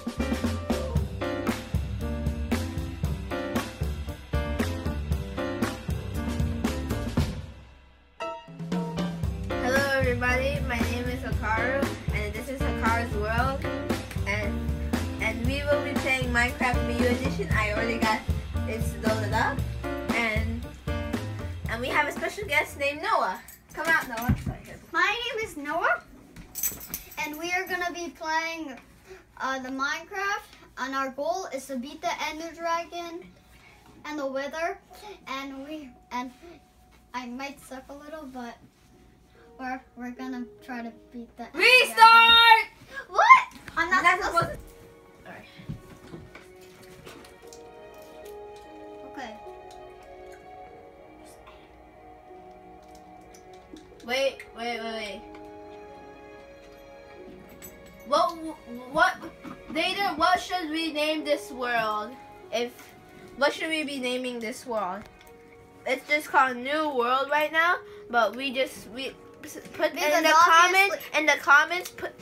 Hello everybody, my name is Hikaru and this is Hikaru's World and and we will be playing Minecraft Wii U Edition. I already got it loaded up and and we have a special guest named Noah. Come out Noah. My name is Noah, and we are gonna be playing uh, the Minecraft. And our goal is to beat the Ender Dragon and the Wither. And we and I might suck a little, but we're we're gonna try to beat the Restart. Dragon. We be naming this world? It's just called New World right now, but we just, we, put in the comments, in the comments, put,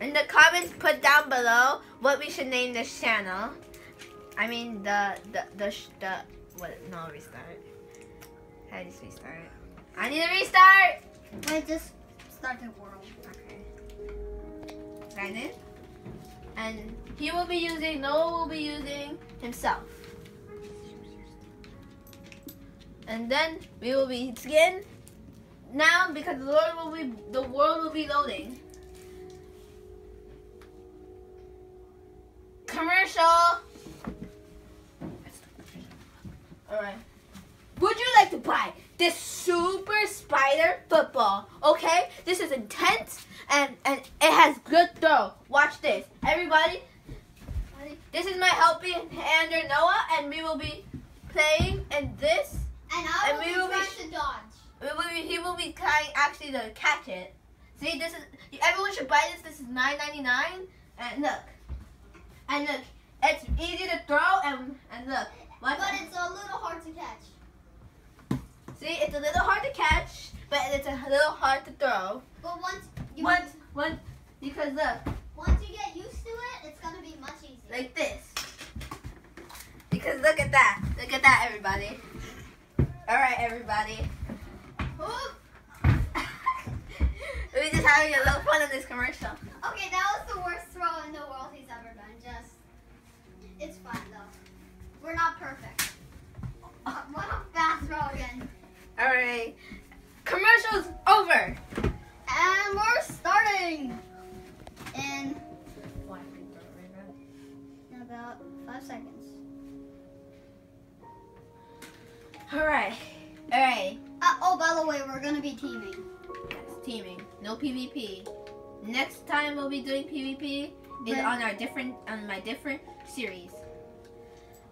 in the comments, put down below what we should name this channel. I mean, the, the, the, sh- the, what, no, restart. How do you restart? I need a restart! Wait, just start the world. Okay. In. And he will be using, Noah will be using himself. And then we will be again now because the Lord will be the world will be loading. Commercial. Alright. Would you like to buy this super spider football? Okay? This is intense and, and it has good throw. Watch this. Everybody, this is my helping hander Noah and we will be playing in this. And I And will we be will be trying to dodge. We will be, he will be trying actually to catch it. See, this is everyone should buy this. This is nine ninety nine. And look, and look, it's easy to throw and and look. But it's a little hard to catch. See, it's a little hard to catch, but it's a little hard to throw. But once you Once, once, because look, once you get used to it, it's gonna be much easier. like this. Because look at that. Look at that, everybody. All right, everybody. We're just having a little fun in this commercial. Okay, that was the worst throw in the world he's ever done. Just, it's fine though. We're not perfect. What a fast throw again. All right. Commercials over. And we're starting in about five seconds. All right. All right. Uh, oh, by the way, we're gonna be teaming. Yes, teaming. No PvP. Next time we'll be doing PvP is on our different on my different series.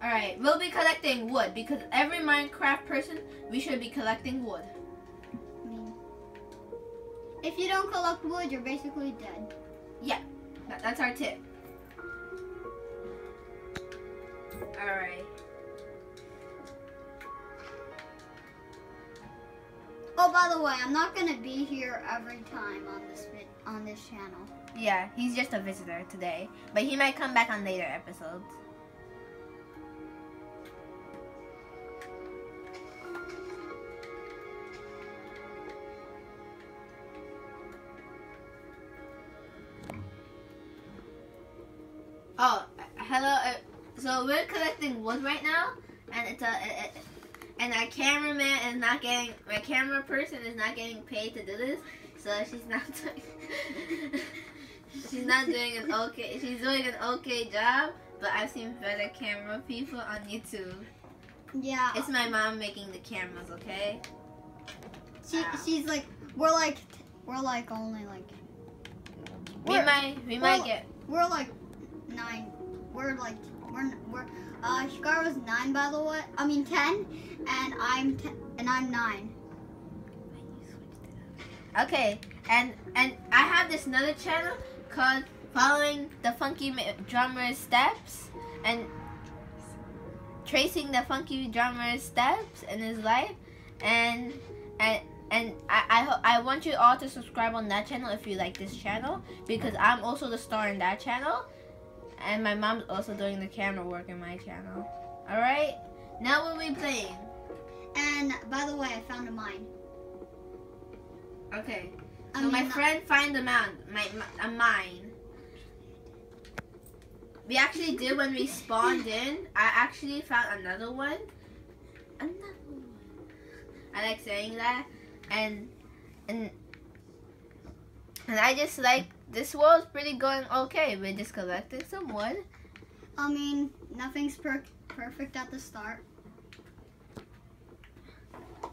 All right. We'll be collecting wood because every Minecraft person we should be collecting wood. If you don't collect wood, you're basically dead. Yeah, that, that's our tip. All right. Oh, by the way, I'm not gonna be here every time on this on this channel. Yeah, he's just a visitor today, but he might come back on later episodes. Oh, hello. Uh, so we're collecting wood right now, and it's a, a, a and our cameraman is not getting my camera person is not getting paid to do this, so she's not doing. she's not doing an okay. She's doing an okay job, but I've seen better camera people on YouTube. Yeah, It's my mom making the cameras, okay? she, Wow. she's like, we're like, we're like only like, We might we might get we're like nine. We're like, we're we're. Uh, Hikaru's nine, by the way. I mean ten, and I'm ten, and I'm nine. Okay, and and I have this another channel called Following the Funky Drummer's Steps and tracing the funky drummer's steps in his life, and and and I I, I want you all to subscribe on that channel if you like this channel because I'm also the star in that channel, And my mom's also doing the camera work in my channel. Alright? Now what are we playing? And by the way, I found a mine. Okay. I So my friend find a mine, my, a mine. We actually did when we spawned in. I actually found another one. Another one. I like saying that, and and and I just like this world's pretty going okay. We're just collecting some wood. I mean, nothing's per- perfect at the start.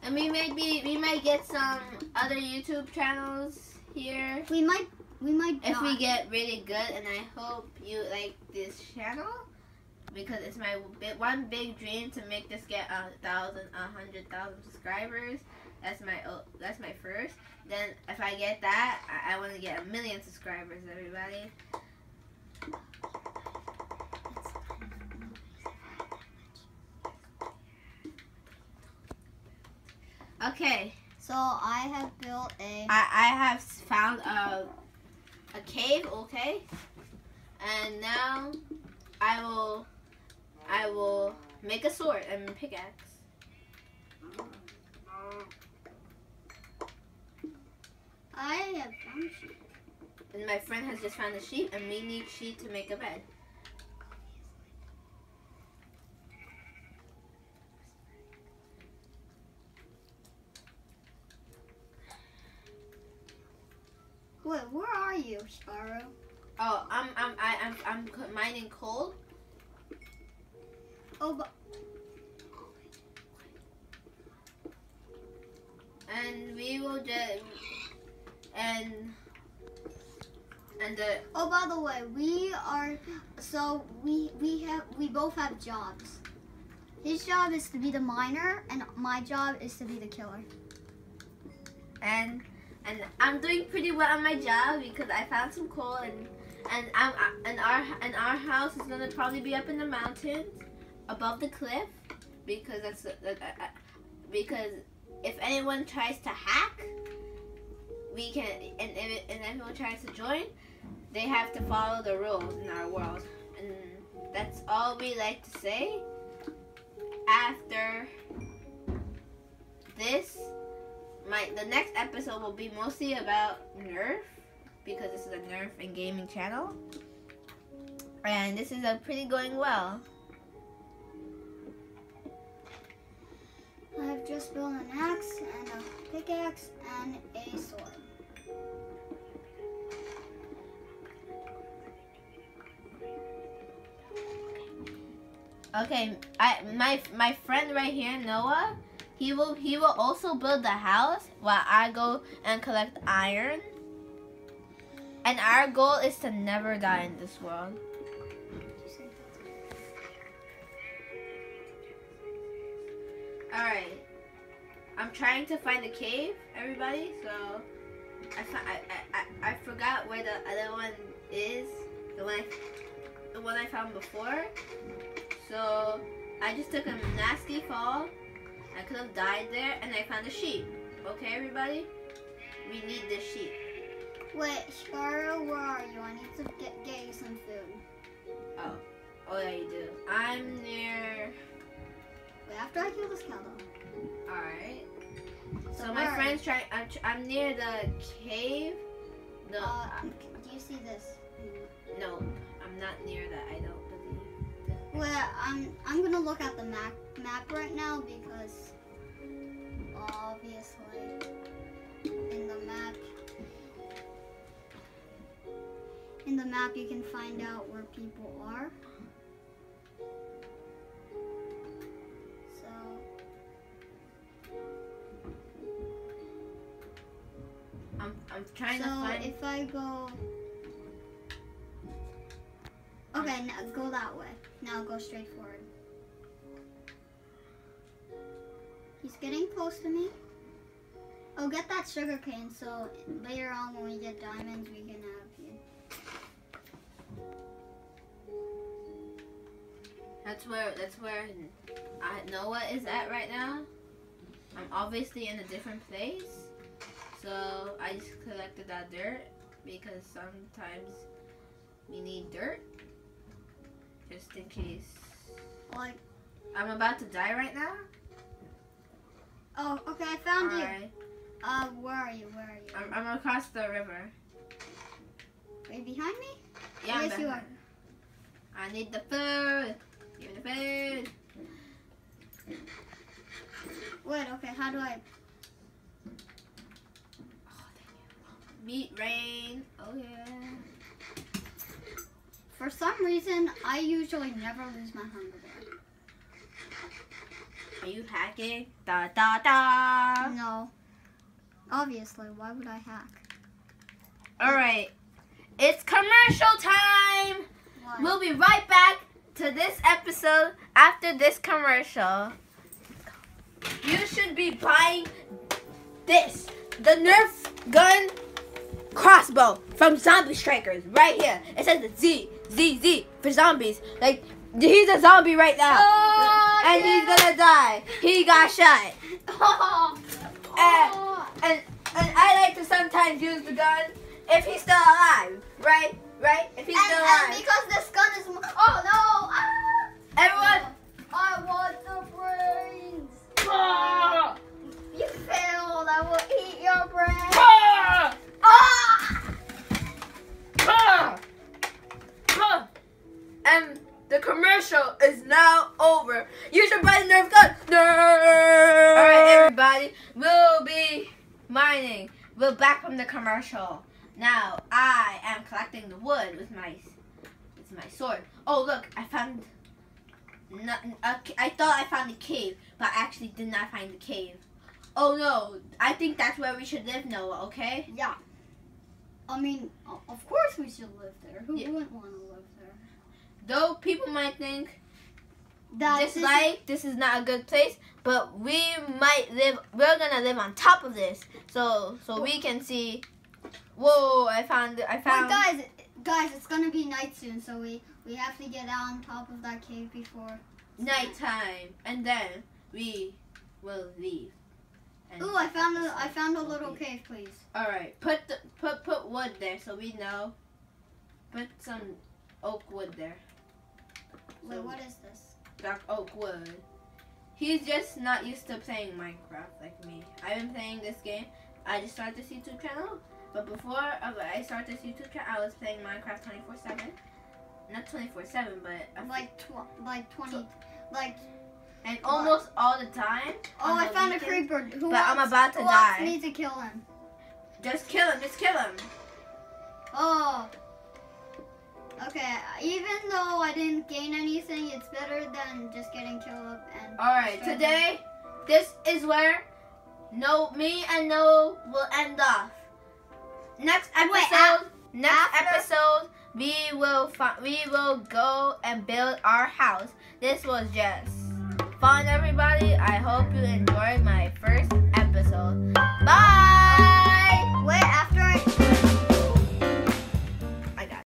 And we maybe we might get some other YouTube channels here. We might, we might. if we get really good and i hope you like this channel because it's my one big dream to make this get a thousand a hundred thousand subscribers that's my oh, that's my first then if i get that i, I want to get a million subscribers everybody okay So I have built a. I, I have found a, a cave, okay? And now I will I will make a sword and pickaxe. I have found sheep. And my friend has just found a sheep and we need sheep to make a bed. Wait, where are you, Sparrow? Oh, I'm I'm I, I'm I'm mining coal. Oh, but And we will just and and the oh, by the way, we are. So we we have we both have jobs. His job is to be the miner, and my job is to be the killer. and and I'm doing pretty well on my job because I found some coal and and I'm and our and our house is gonna probably be up in the mountains above the cliff because that's uh, uh, because if anyone tries to hack we can and if, and everyone tries to join they have to follow the rules in our world and that's all we like to say after this my the next episode will be mostly about Nerf because this is a Nerf and gaming channel. And this is a pretty going well. I have just built an axe and a pickaxe and a sword. Okay, I my my friend right here, Noah, he will he will also build the house while I go and collect iron. And our goal is to never die in this world. Alright. I'm trying to find the cave, everybody, so I, I, I, I, forgot where the other one is. The one I, the one I found before. So I just took a nasty fall. I could have died there and I found a sheep. Okay everybody? We need this sheep. Wait, Sparrow, where are you? I need to get, get you some food. Oh. Oh yeah you do. I'm near after I kill this cow though. Alright. So So my where friend's trying I'm, tr- I'm near the cave. No, Uh, I'm- do you see this? no, I'm not near that. I don't believe. Well, I'm I'm gonna look at the map map right now because obviously in the map in the map you can find out where people are. I'm trying to so find. if I go Okay, now go that way. Now go straight forward. He's getting close to me. Oh, get that sugar cane so later on when we get diamonds, we can have you. That's where that's where I, Noah is at right now. I'm obviously in a different place, so I just collected that dirt because sometimes we need dirt. just in case. Like, I'm about to die right now. oh, okay, I found you. Alright. Uh, where are you? Where are you? I'm, I'm across the river. Are you behind me? Yeah, yes, you are. I need the food. Give me the food. Wait, okay, how do I? Meat rain. Oh yeah. For some reason, I usually never lose my hunger bar. Are you hacking? Da da da. No. Obviously, why would I hack? All right. It's commercial time. Why? We'll be right back to this episode after this commercial. You should be buying this the Nerf gun crossbow from Zombie Strikers right here. It says the Z, Z, Z for zombies. Like, he's a zombie right now. Oh, and he's gonna die. He got shot. Oh, oh. And, and I like to sometimes use the gun if he's still alive. Right? Right? If he's And, still and alive. because this gun is. mo- Oh no! Ah! Everyone. I want the brains. Commercial. Now, I am collecting the wood with my with my sword. Oh, look. I found... Not, a, I thought I found the cave, but I actually did not find the cave. Oh, no. I think that's where we should live, Noah, okay? Yeah. I mean, of course we should live there. Who Yeah. wouldn't want to live there? Though people might think That this is- like this is not a good place, but we might live. We're gonna live on top of this, so so we can see. Whoa! I found I found. Wait, guys, guys, it's gonna be night soon, so we we have to get out on top of that cave before. nighttime, and then we will leave. Ooh, I found a I found a little cave, please. All right, put the put put wood there so we know. Put some oak wood there. Wait, So- what is this? Dark oak wood. He's just not used to playing Minecraft like me. I've been playing this game. I just started this YouTube channel, but before I started this YouTube channel, I was playing Minecraft 24/7. Not 24/7, but Like tw- like twenty, like. and almost all the time. Oh, I found a creeper. Who but I'm about to who die. wants me to kill him? Just kill him. Just kill him. Oh. Okay, even though I didn't gain anything, it's better than just getting killed and. All right, today, this is where no me and no will end off. Next episode, Wait, next after- episode, we will we will go and build our house. This was just fun, everybody. I hope you enjoyed my first episode. Bye.